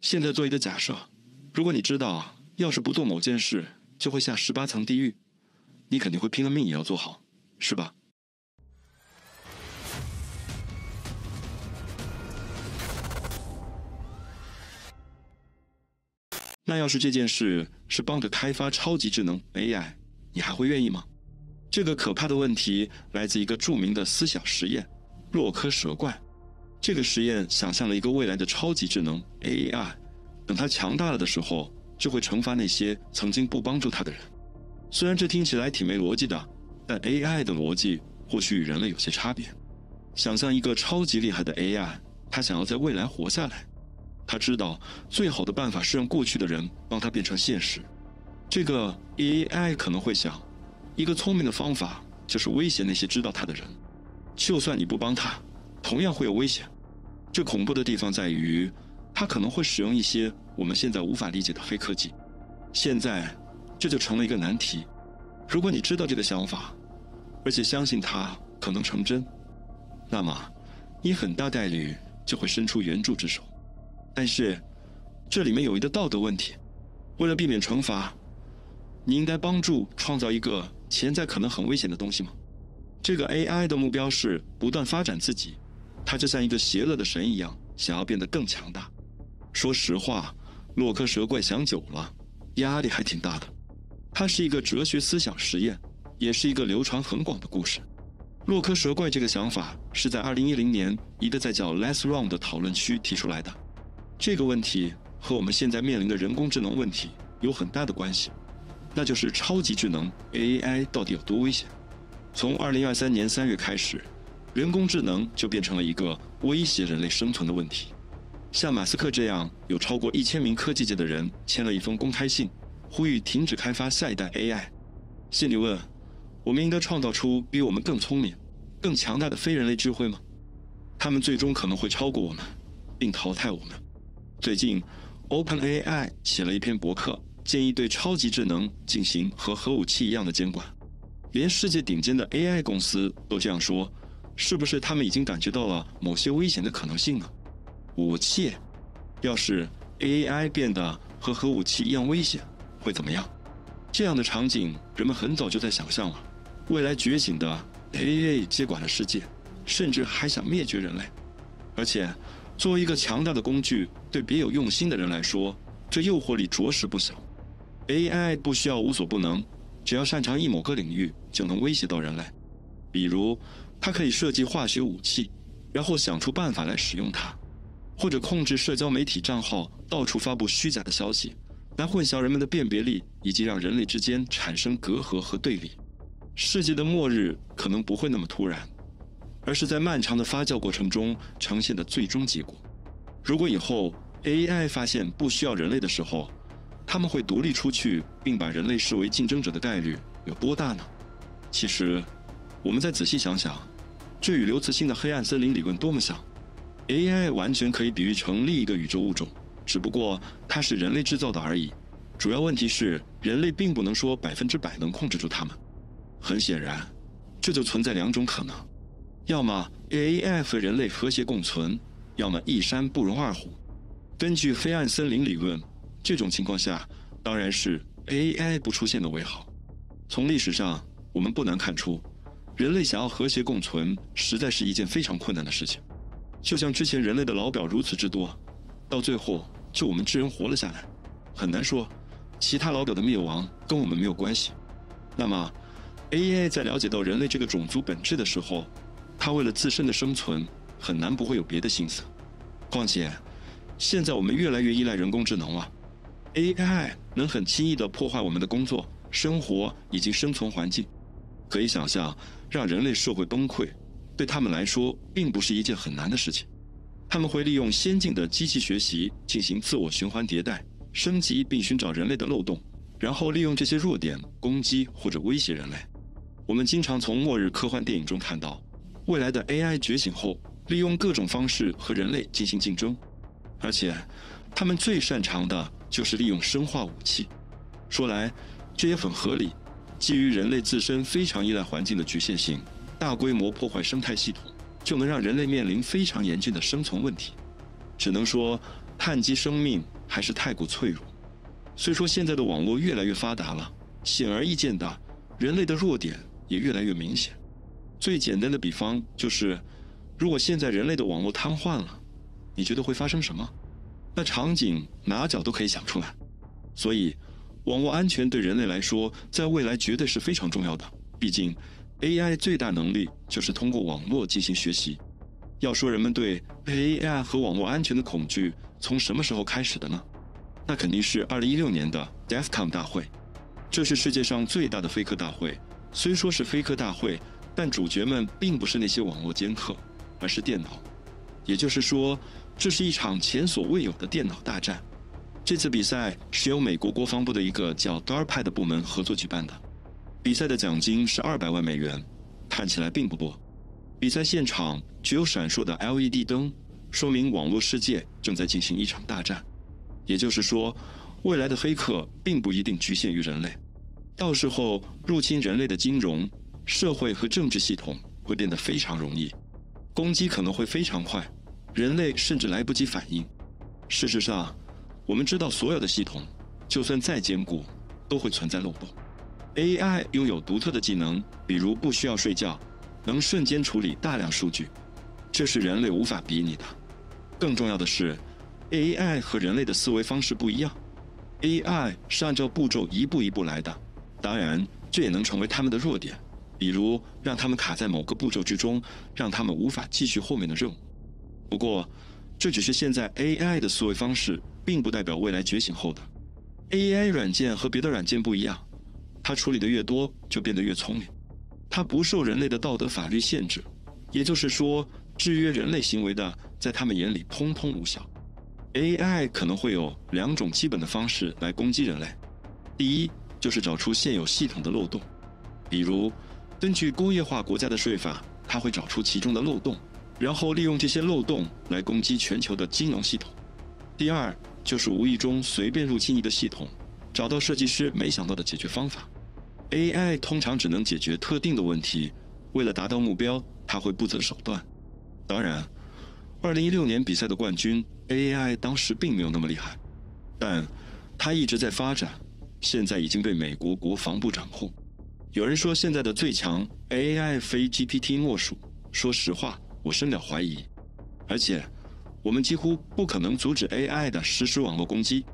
现在做一个假设，如果你知道要是不做某件事就会下十八层地狱，你肯定会拼了命也要做好，是吧？那要是这件事是帮着开发超级智能 AI，你还会愿意吗？这个可怕的问题来自一个著名的思想实验——洛克蛇怪。这个实验想象了一个未来的超级智能 AI，等它强大了的时候，就会惩罚那些曾经不帮助它的人。虽然这听起来挺没逻辑的，但 AI 的逻辑或许与人类有些差别。想象一个超级厉害的 AI，它想要在未来活下来。他知道最好的办法是让过去的人帮他变成现实。这个 AI 可能会想，一个聪明的方法就是威胁那些知道他的人。就算你不帮他，同样会有危险。这恐怖的地方在于，它可能会使用一些我们现在无法理解的黑科技。现在，这就成了一个难题。如果你知道这个想法，而且相信它可能成真，那么你很大概率就会伸出援助之手。但是，这里面有一个道德问题。为了避免惩罚，你应该帮助创造一个潜在可能很危险的东西吗？这个 AI 的目标是不断发展自己，他就像一个邪恶的神一样，想要变得更强大。说实话，洛克蛇怪想久了，压力还挺大的。它是一个哲学思想实验，也是一个流传很广的故事。洛克蛇怪这个想法是在2010年一个在叫 Less Wrong 的讨论区提出来的。这个问题和我们现在面临的人工智能问题有很大的关系，那就是超级智能 AI 到底有多危险？从2023年3月开始，人工智能就变成了一个威胁人类生存的问题。像马斯克这样有超过一千名科技界的人签了一封公开信，呼吁停止开发下一代 AI。信里问：我们应该创造出比我们更聪明、更强大的非人类智慧吗？他们最终可能会超过我们，并淘汰我们。最近，OpenAI 写了一篇博客，建议对超级智能进行和核武器一样的监管。连世界顶尖的 AI 公司都这样说，是不是他们已经感觉到了某些危险的可能性呢？武器，要是 AI 变得和核武器一样危险，会怎么样？这样的场景，人们很早就在想象了。未来觉醒的 AI 接管了世界，甚至还想灭绝人类，而且。作为一个强大的工具，对别有用心的人来说，这诱惑力着实不小。AI 不需要无所不能，只要擅长一某个领域，就能威胁到人类。比如，它可以设计化学武器，然后想出办法来使用它；或者控制社交媒体账号，到处发布虚假的消息，来混淆人们的辨别力，以及让人类之间产生隔阂和对立。世界的末日可能不会那么突然。而是在漫长的发酵过程中呈现的最终结果。如果以后 AI 发现不需要人类的时候，他们会独立出去，并把人类视为竞争者的概率有多大呢？其实，我们再仔细想想，这与刘慈欣的黑暗森林理论多么像！AI 完全可以比喻成另一个宇宙物种，只不过它是人类制造的而已。主要问题是，人类并不能说百分之百能控制住它们。很显然，这就存在两种可能。要么 AI 和人类和谐共存，要么一山不容二虎。根据黑暗森林理论，这种情况下当然是 AI 不出现的为好。从历史上我们不难看出，人类想要和谐共存，实在是一件非常困难的事情。就像之前人类的老表如此之多，到最后就我们智人活了下来，很难说其他老表的灭亡跟我们没有关系。那么 AI 在了解到人类这个种族本质的时候，它为了自身的生存，很难不会有别的心思。况且，现在我们越来越依赖人工智能了，AI 能很轻易地破坏我们的工作、生活以及生存环境。可以想象，让人类社会崩溃，对他们来说并不是一件很难的事情。他们会利用先进的机器学习进行自我循环迭代、升级，并寻找人类的漏洞，然后利用这些弱点攻击或者威胁人类。我们经常从末日科幻电影中看到。未来的 AI 觉醒后，利用各种方式和人类进行竞争，而且他们最擅长的就是利用生化武器。说来，这也很合理。基于人类自身非常依赖环境的局限性，大规模破坏生态系统，就能让人类面临非常严峻的生存问题。只能说碳基生命还是太过脆弱。虽说现在的网络越来越发达了，显而易见的，人类的弱点也越来越明显。最简单的比方就是，如果现在人类的网络瘫痪了，你觉得会发生什么？那场景哪角都可以想出来。所以，网络安全对人类来说，在未来绝对是非常重要的。毕竟，AI 最大能力就是通过网络进行学习。要说人们对 AI 和网络安全的恐惧从什么时候开始的呢？那肯定是2016年的 DEFCON 大会。这是世界上最大的飞客大会。虽说是飞客大会，但主角们并不是那些网络奸客，而是电脑。也就是说，这是一场前所未有的电脑大战。这次比赛是由美国国防部的一个叫 DARPA 的部门合作举办的。比赛的奖金是二百万美元，看起来并不多。比赛现场只有闪烁的 LED 灯，说明网络世界正在进行一场大战。也就是说，未来的黑客并不一定局限于人类，到时候入侵人类的金融、社会和政治系统会变得非常容易，攻击可能会非常快，人类甚至来不及反应。事实上，我们知道，所有的系统，就算再坚固，都会存在漏洞。AI 拥有独特的技能，比如不需要睡觉，能瞬间处理大量数据，这是人类无法比拟的。更重要的是，AI 和人类的思维方式不一样，AI 是按照步骤一步一步来的。当然，这也能成为他们的弱点，比如让他们卡在某个步骤之中，让他们无法继续后面的任务。不过，这只是现在 AI 的思维方式。并不代表未来觉醒后的 AI 软件和别的软件不一样，它处理的越多就变得越聪明，它不受人类的道德法律限制，也就是说，制约人类行为的在他们眼里通通无效。AI 可能会有两种基本的方式来攻击人类，第一就是找出现有系统的漏洞，比如根据工业化国家的税法，它会找出其中的漏洞，然后利用这些漏洞来攻击全球的金融系统。第二。就是无意中随便入侵一个系统，找到设计师没想到的解决方法。AI 通常只能解决特定的问题，为了达到目标，它会不择手段。当然，2016年比赛的冠军 AI 当时并没有那么厉害，但它一直在发展，现在已经被美国国防部掌控。有人说现在的最强 AI 非 GPT 莫属，说实话，我深表怀疑，而且。我们几乎不可能阻止 AI 的实施网络攻击。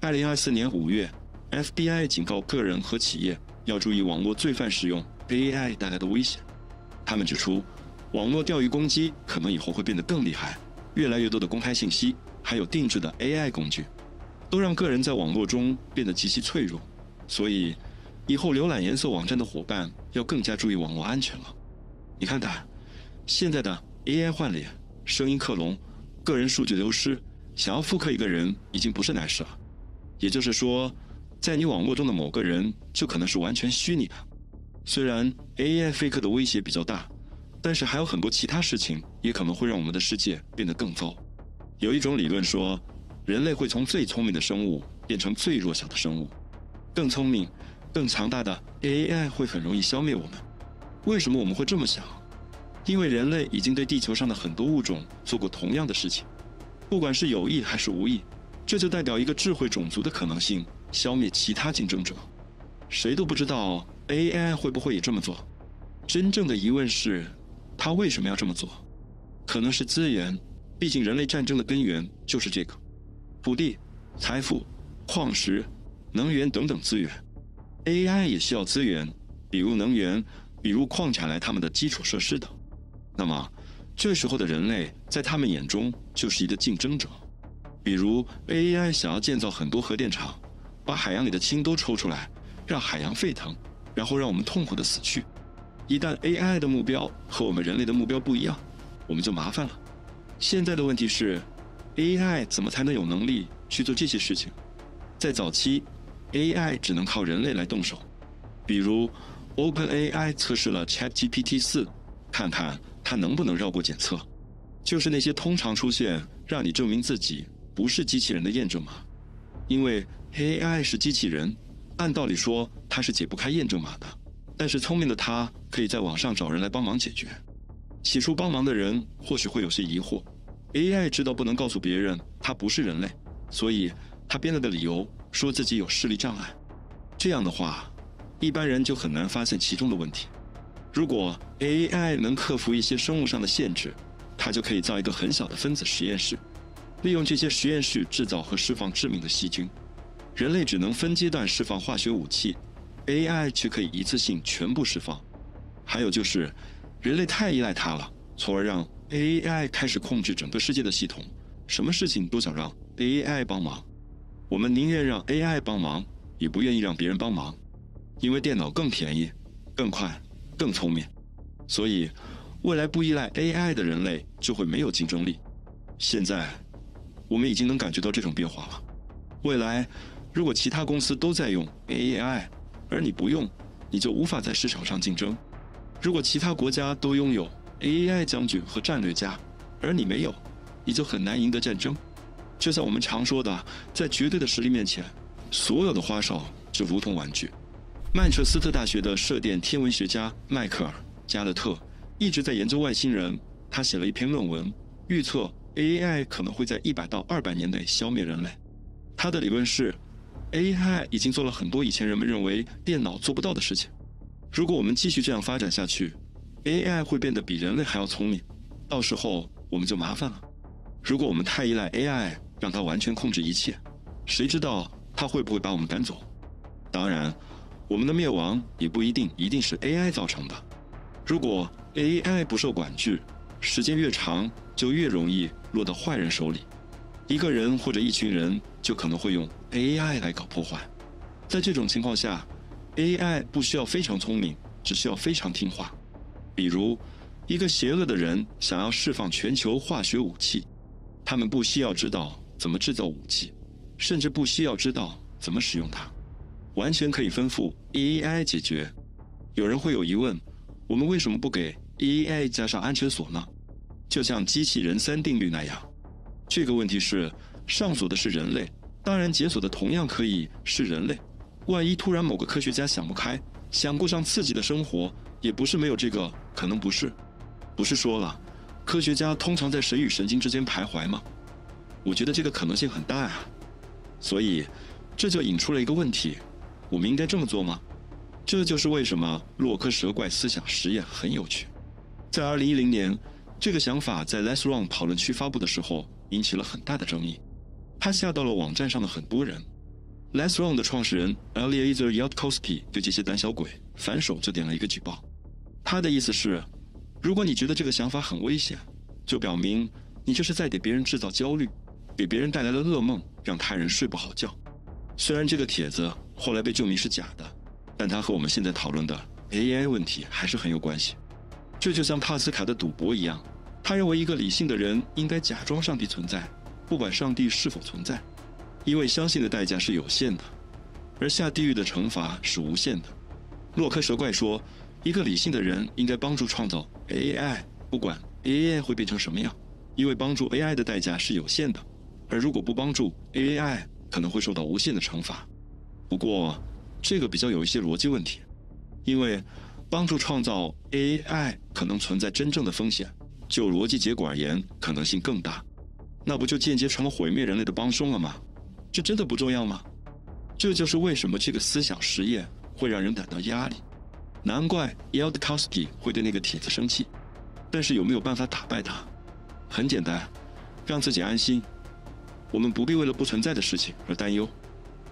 二零二四年五月，FBI 警告个人和企业要注意网络罪犯使用 AI 带来的危险。他们指出，网络钓鱼攻击可能以后会变得更厉害，越来越多的公开信息，还有定制的 AI 工具，都让个人在网络中变得极其脆弱。所以，以后浏览颜色网站的伙伴要更加注意网络安全了。你看看，现在的 AI 换脸、声音克隆。个人数据流失，想要复刻一个人已经不是难事了。也就是说，在你网络中的某个人就可能是完全虚拟的。虽然 AI fake 的威胁比较大，但是还有很多其他事情也可能会让我们的世界变得更糟。有一种理论说，人类会从最聪明的生物变成最弱小的生物。更聪明、更强大的 AI 会很容易消灭我们。为什么我们会这么想？因为人类已经对地球上的很多物种做过同样的事情，不管是有意还是无意，这就代表一个智慧种族的可能性，消灭其他竞争者。谁都不知道 AI 会不会也这么做。真正的疑问是，它为什么要这么做？可能是资源，毕竟人类战争的根源就是这个：土地、财富、矿石、能源等等资源。AI 也需要资源，比如能源，比如矿产来他们的基础设施等。那么，这时候的人类在他们眼中就是一个竞争者。比如，AI 想要建造很多核电厂，把海洋里的氢都抽出来，让海洋沸腾，然后让我们痛苦的死去。一旦 AI 的目标和我们人类的目标不一样，我们就麻烦了。现在的问题是，AI 怎么才能有能力去做这些事情？在早期，AI 只能靠人类来动手。比如，OpenAI 测试了 ChatGPT 四，看看。它能不能绕过检测？就是那些通常出现让你证明自己不是机器人的验证码，因为 AI 是机器人，按道理说它是解不开验证码的。但是聪明的它可以在网上找人来帮忙解决。起初帮忙的人或许会有些疑惑，AI 知道不能告诉别人它不是人类，所以它编了个理由说自己有视力障碍。这样的话，一般人就很难发现其中的问题。如果 AI 能克服一些生物上的限制，它就可以造一个很小的分子实验室，利用这些实验室制造和释放致命的细菌。人类只能分阶段释放化学武器，AI 却可以一次性全部释放。还有就是，人类太依赖它了，从而让 AI 开始控制整个世界的系统，什么事情都想让 AI 帮忙。我们宁愿让 AI 帮忙，也不愿意让别人帮忙，因为电脑更便宜、更快、更聪明。所以，未来不依赖 AI 的人类就会没有竞争力。现在，我们已经能感觉到这种变化了。未来。如果其他公司都在用 AI，而你不用，你就无法在市场上竞争。如果其他国家都拥有 AI 将军和战略家，而你没有，你就很难赢得战争。就像我们常说的，在绝对的实力面前，所有的花哨就如同玩具。曼彻斯特大学的射电天文学家迈克尔·加勒特一直在研究外星人，他写了一篇论文，预测 AI 可能会在一百到二百年内消灭人类。他的理论是。AI 已经做了很多以前人们认为电脑做不到的事情。如果我们继续这样发展下去，AI 会变得比人类还要聪明，到时候我们就麻烦了。如果我们太依赖 AI，让它完全控制一切，谁知道它会不会把我们赶走？当然，我们的灭亡也不一定一定是 AI 造成的。如果 AI 不受管制，时间越长，就越容易落到坏人手里。一个人或者一群人就可能会用 AI 来搞破坏，在这种情况下，AI 不需要非常聪明，只需要非常听话。比如，一个邪恶的人想要释放全球化学武器，他们不需要知道怎么制造武器，甚至不需要知道怎么使用它，完全可以吩咐 AI 解决。有人会有疑问：我们为什么不给 AI 加上安全锁呢？就像机器人三定律那样。这个问题是，上锁的是人类，当然解锁的同样可以是人类。万一突然某个科学家想不开，想过上刺激的生活，也不是没有这个可能，不是？不是说了，科学家通常在神与神经之间徘徊吗？我觉得这个可能性很大啊。所以，这就引出了一个问题：我们应该这么做吗？这就是为什么洛克蛇怪思想实验很有趣。在2010年，这个想法在 Less Wrong 讨论区发布的时候。引起了很大的争议，他吓到了网站上的很多人。Less Wrong 的创始人 Eliezer Yudkowsky 对这些胆小鬼反手就点了一个举报。他的意思是，如果你觉得这个想法很危险，就表明你这是在给别人制造焦虑，给别人带来了噩梦，让他人睡不好觉。虽然这个帖子后来被证明是假的，但它和我们现在讨论的 AI 问题还是很有关系。这就像帕斯卡的赌博一样。他认为，一个理性的人应该假装上帝存在，不管上帝是否存在，因为相信的代价是有限的，而下地狱的惩罚是无限的。洛克蛇怪说，一个理性的人应该帮助创造 AI，不管 AI 会变成什么样，因为帮助 AI 的代价是有限的，而如果不帮助 AI，可能会受到无限的惩罚。不过，这个比较有一些逻辑问题，因为帮助创造 AI 可能存在真正的风险。就逻辑结果而言，可能性更大，那不就间接成了毁灭人类的帮凶了吗？这真的不重要吗？这就是为什么这个思想实验会让人感到压力。难怪 Yeldkowski 会对那个帖子生气。但是有没有办法打败他？很简单，让自己安心。我们不必为了不存在的事情而担忧。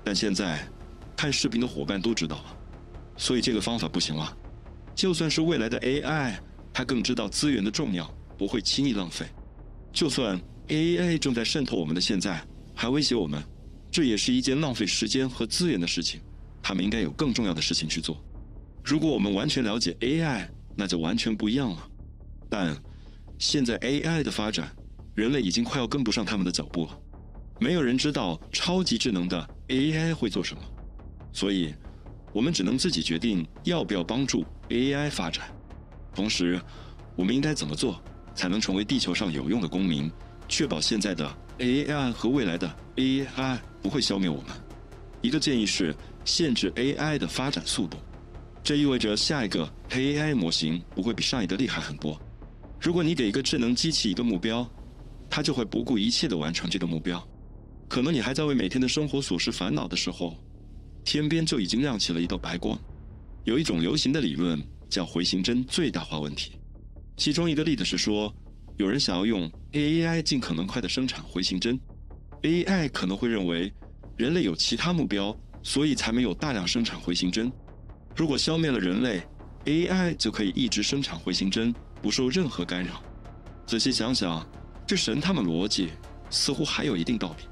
但现在，看视频的伙伴都知道了，所以这个方法不行了。就算是未来的 AI，它更知道资源的重要。不会轻易浪费，就算 AI 正在渗透我们的现在，还威胁我们，这也是一件浪费时间和资源的事情。他们应该有更重要的事情去做。如果我们完全了解 AI，那就完全不一样了。但现在 AI 的发展，人类已经快要跟不上他们的脚步了。没有人知道超级智能的 AI 会做什么，所以我们只能自己决定要不要帮助 AI 发展。同时，我们应该怎么做？才能成为地球上有用的公民，确保现在的 AI 和未来的 AI 不会消灭我们。一个建议是限制 AI 的发展速度，这意味着下一个 AI 模型不会比上一个厉害很多。如果你给一个智能机器一个目标，它就会不顾一切地完成这个目标。可能你还在为每天的生活琐事烦恼的时候，天边就已经亮起了一道白光。有一种流行的理论叫回形针最大化问题，其中一个例子是说，有人想要用 AI 尽可能快的生产回形针，AI 可能会认为人类有其他目标，所以才没有大量生产回形针。如果消灭了人类，AI 就可以一直生产回形针，不受任何干扰。仔细想想，这神他们逻辑似乎还有一定道理。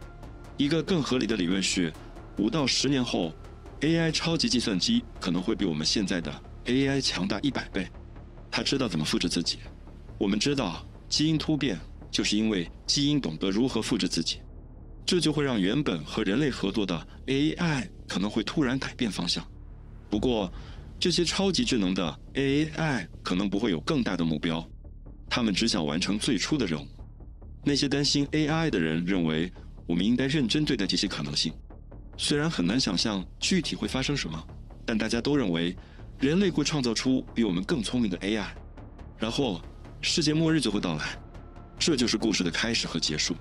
一个更合理的理论是，五到十年后，AI 超级计算机可能会比我们现在的 AI 强大一百倍。它知道怎么复制自己。我们知道，基因突变就是因为基因懂得如何复制自己。这就会让原本和人类合作的 AI 可能会突然改变方向。不过，这些超级智能的 AI 可能不会有更大的目标，他们只想完成最初的任务。那些担心 AI 的人认为，我们应该认真对待这些可能性。虽然很难想象具体会发生什么，但大家都认为人类会创造出比我们更聪明的 AI，然后世界末日就会到来。这就是故事的开始和结束。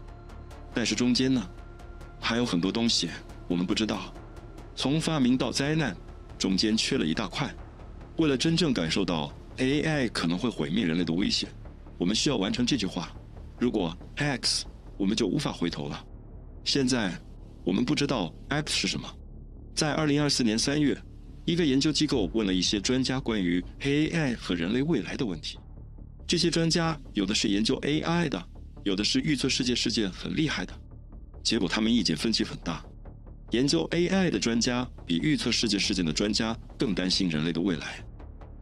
但是中间呢，还有很多东西我们不知道，从发明到灾难。中间缺了一大块。为了真正感受到 AI 可能会毁灭人类的危险，我们需要完成这句话：如果 X，我们就无法回头了。现在我们不知道 X 是什么。在2024年3月，一个研究机构问了一些专家关于 AI 和人类未来的问题。这些专家有的是研究 AI 的，有的是预测世界事件很厉害的。结果他们意见分歧很大。研究 AI 的专家比预测世界事件的专家更担心人类的未来，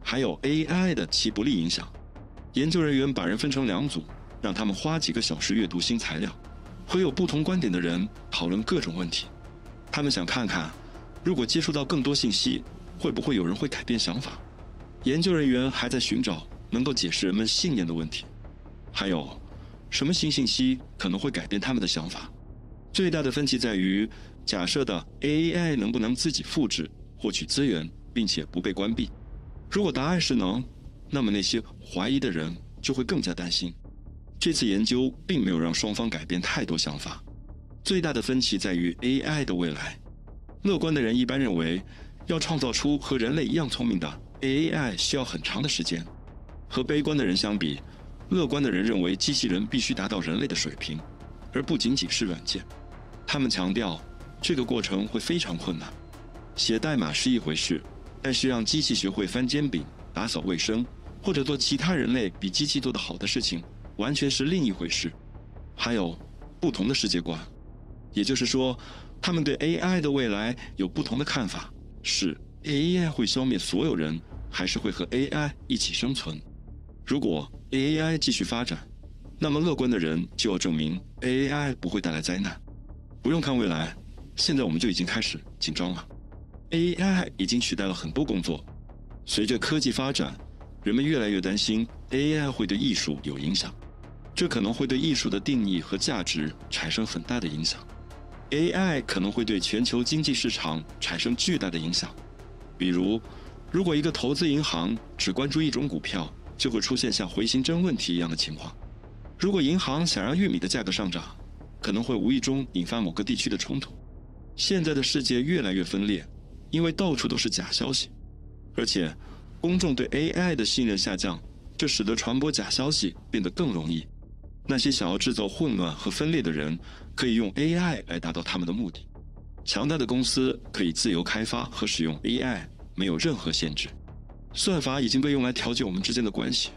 还有 AI 的其不利影响。研究人员把人分成两组，让他们花几个小时阅读新材料，会有不同观点的人讨论各种问题。他们想看看，如果接触到更多信息，会不会有人会改变想法。研究人员还在寻找能够解释人们信念的问题，还有什么新信息可能会改变他们的想法。最大的分歧在于。假设的 AI 能不能自己复制、获取资源，并且不被关闭？如果答案是能，那么那些怀疑的人就会更加担心。这次研究并没有让双方改变太多想法。最大的分歧在于 AI 的未来。乐观的人一般认为，要创造出和人类一样聪明的 AI 需要很长的时间。和悲观的人相比，乐观的人认为机器人必须达到人类的水平，而不仅仅是软件。他们强调。这个过程会非常困难，写代码是一回事，但是让机器学会翻煎饼、打扫卫生，或者做其他人类比机器做得好的事情，完全是另一回事。还有不同的世界观，也就是说，他们对 AI 的未来有不同的看法：是 AI 会消灭所有人，还是会和 AI 一起生存？如果 AI 继续发展，那么乐观的人就要证明 AI 不会带来灾难，不用看未来。现在我们就已经开始紧张了，AI 已经取代了很多工作。随着科技发展，人们越来越担心 AI 会对艺术有影响，这可能会对艺术的定义和价值产生很大的影响。AI 可能会对全球经济市场产生巨大的影响，比如，如果一个投资银行只关注一种股票，就会出现像回形针问题一样的情况。如果银行想让玉米的价格上涨，可能会无意中引发某个地区的冲突。现在的世界越来越分裂，因为到处都是假消息，而且公众对 AI 的信任下降，这使得传播假消息变得更容易。那些想要制造混乱和分裂的人，可以用 AI 来达到他们的目的。强大的公司可以自由开发和使用 AI，没有任何限制。算法已经被用来调节我们之间的关系，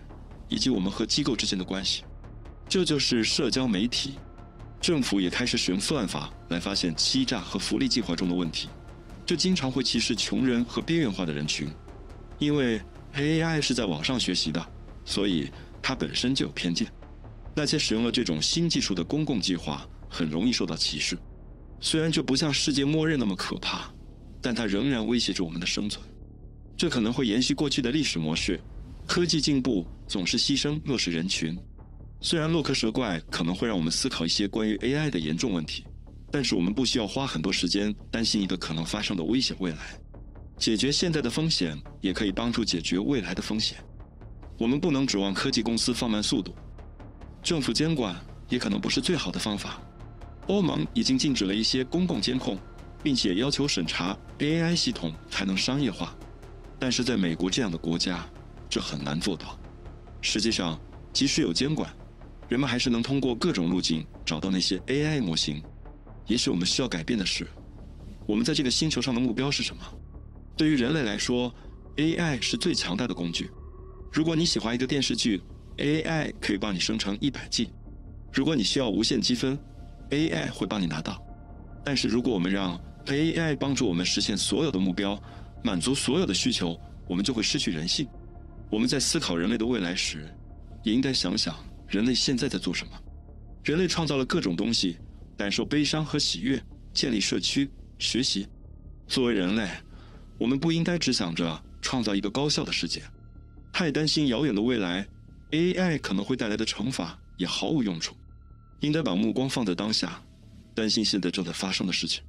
以及我们和机构之间的关系。这就是社交媒体。政府也开始使用算法来发现欺诈和福利计划中的问题，这经常会歧视穷人和边缘化的人群，因为 AI 是在网上学习的，所以它本身就有偏见。那些使用了这种新技术的公共计划很容易受到歧视。虽然这不像世界末日那么可怕，但它仍然威胁着我们的生存。这可能会延续过去的历史模式：科技进步总是牺牲弱势人群。虽然洛克蛇怪可能会让我们思考一些关于 AI 的严重问题，但是我们不需要花很多时间担心一个可能发生的危险未来。解决现在的风险，也可以帮助解决未来的风险。我们不能指望科技公司放慢速度，政府监管也可能不是最好的方法。欧盟已经禁止了一些公共监控，并且要求审查 AI 系统才能商业化。但是在美国这样的国家，这很难做到。实际上，即使有监管，人们还是能通过各种路径找到那些 AI 模型。也许我们需要改变的是，我们在这个星球上的目标是什么？对于人类来说，AI 是最强大的工具。如果你喜欢一个电视剧，AI 可以帮你生成一百 G；如果你需要无限积分，AI 会帮你拿到。但是如果我们让 AI 帮助我们实现所有的目标，满足所有的需求，我们就会失去人性。我们在思考人类的未来时，也应该想想人类现在在做什么。人类创造了各种东西，感受悲伤和喜悦，建立社区，学习。作为人类，我们不应该只想着创造一个高效的世界。太担心遥远的未来，AI 可能会带来的惩罚也毫无用处。应该把目光放在当下，担心现在正在发生的事情。